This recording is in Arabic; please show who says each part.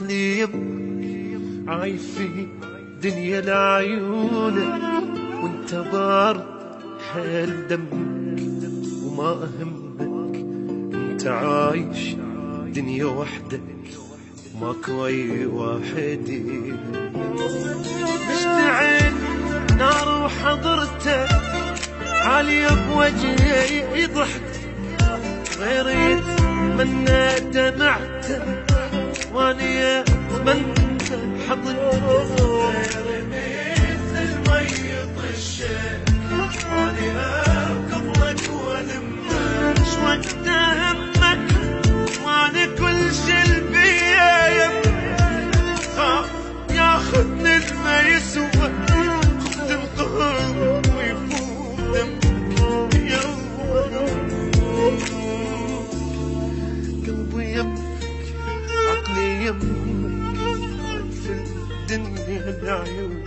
Speaker 1: قلبي يم عايش في دنيا لعيونك وانت بارد حال دمك وما أهمك. انت عايش دنيا وحدك ماكو أي واحد مشتعل نار وحضرته عالية بوجهي يضحك. غير يتمنى دمعته وأني اتمنى حضنته يمك في الدنيا العيون